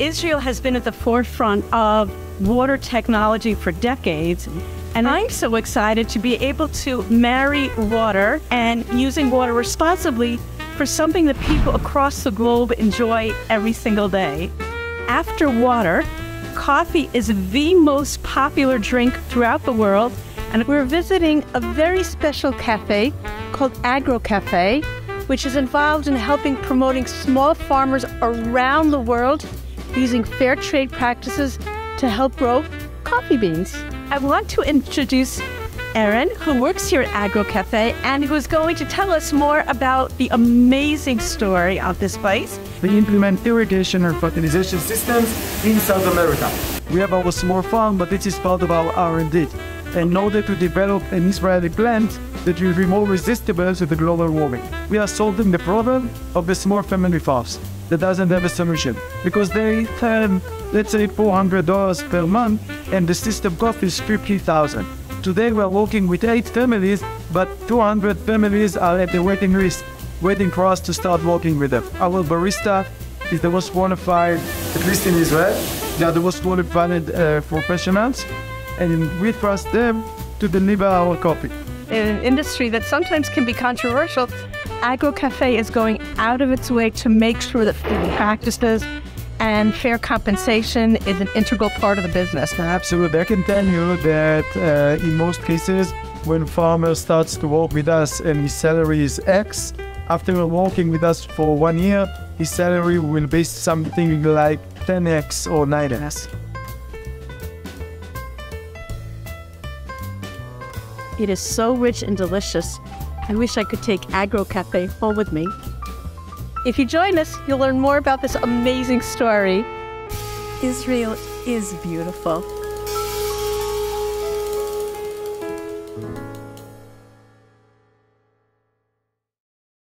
Israel has been at the forefront of water technology for decades. And I'm so excited to be able to marry water and using water responsibly for something that people across the globe enjoy every single day. After water, coffee is the most popular drink throughout the world. And we're visiting a very special cafe called Agro Cafe, which is involved in helping promoting small farmers around the world using fair trade practices to help grow coffee beans. I want to introduce Aaron, who works here at Agro Cafe and who is going to tell us more about the amazing story of this place. We implement irrigation and fertilization systems in South America. We have our small farm, but this is part of our R&D. In order to develop an Israeli plant that will be more resistible to the global warming. We are solving the problem of the small family farms that doesn't have a solution because they earn, let's say, $400 per month and the system cost is 50,000. Today we're working with eight families, but 200 families are at the waiting list, waiting for us to start working with them. Our barista is the most qualified, at least in Israel, they are the most qualified uh, professionals, and we trust them to deliver our coffee. In an industry that sometimes can be controversial, Agro Cafe is going out of its way to make sure that food practices and fair compensation is an integral part of the business. Absolutely. I can tell you that uh, in most cases, when farmer starts to work with us and his salary is X, after working with us for one year, his salary will be something like 10x or 9x. It is so rich and delicious. I wish I could take Agro Cafe home with me. If you join us, you'll learn more about this amazing story. Israel is beautiful.